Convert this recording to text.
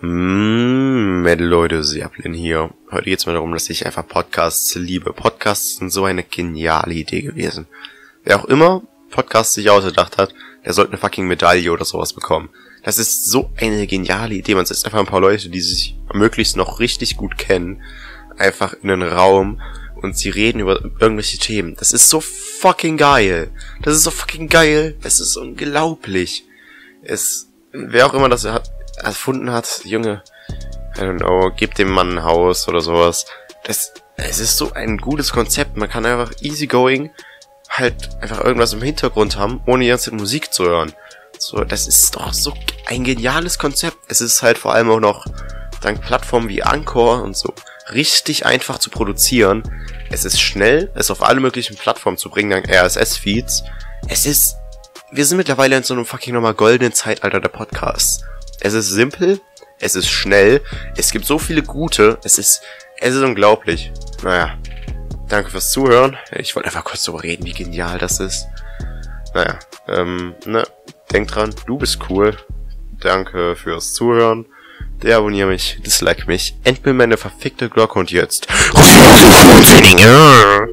Mm, Leute, Serplin hier. Heute geht's mir darum, dass ich einfach Podcasts liebe. Podcasts sind so eine geniale Idee gewesen. Wer auch immer Podcasts sich ausgedacht hat, der sollte eine fucking Medaille oder sowas bekommen. Das ist so eine geniale Idee. Man setzt einfach ein paar Leute, die sich möglichst noch richtig gut kennen, einfach in einen Raum und sie reden über irgendwelche Themen. Das ist so fucking geil. Das ist so fucking geil. Es ist unglaublich. Es, wer auch immer das hat, erfunden hat, Junge, I don't know, gib dem Mann ein Haus oder sowas. Das, es ist so ein gutes Konzept. Man kann einfach easygoing halt einfach irgendwas im Hintergrund haben, ohne jetzt Musik zu hören. So, das ist doch so ein geniales Konzept. Es ist halt vor allem auch noch dank Plattformen wie Anchor und so richtig einfach zu produzieren. Es ist schnell, es auf alle möglichen Plattformen zu bringen, dank RSS-Feeds. Es ist, wir sind mittlerweile in so einem fucking nochmal goldenen Zeitalter der Podcasts. Es ist simpel, es ist schnell, es gibt so viele gute, es ist, es ist unglaublich. Naja, danke fürs Zuhören. Ich wollte einfach kurz darüber reden, wie genial das ist. Naja, ähm, ne, denk dran, du bist cool. Danke fürs Zuhören. Der abonniere mich, dislike mich, entbild meine verfickte Glocke und jetzt.